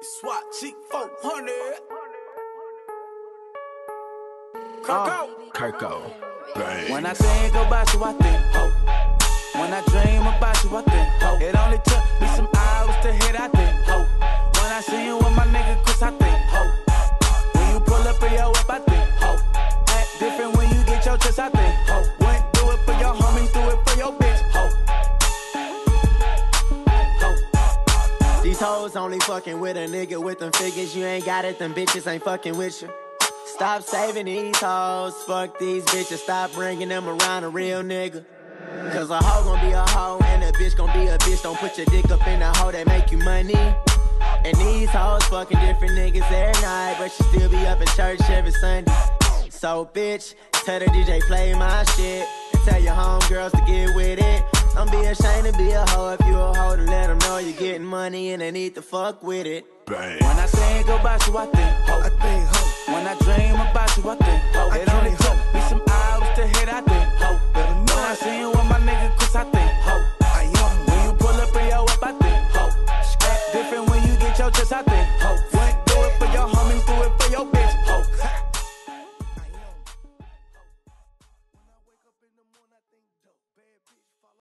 SWAT cheap 400. Uh, Kirko. Bang. When I think about you, I think hope. When I dream about you, I think hope. It only took me some hours to hit, I think hope. When I see you with my nigga Chris, I think hope. When you pull up in your whip, I think hope. Act different when you get your chest, I think These hoes only fucking with a nigga with them figures. You ain't got it, them bitches ain't fucking with you. Stop saving these hoes, fuck these bitches. Stop bringing them around a real nigga. Cause a hoe gon' be a hoe and a bitch gon' be a bitch. Don't put your dick up in a hoe that make you money. And these hoes fucking different niggas every night, but she still be up in church every Sunday. So bitch, tell the DJ play my shit. And tell your homegirls to get with it. Don't be ashamed to be a hoe if you a hoe to let them know you're getting money and they need to fuck with it. Bang. When I you, I think hope. I think. When I dream about you, I think. It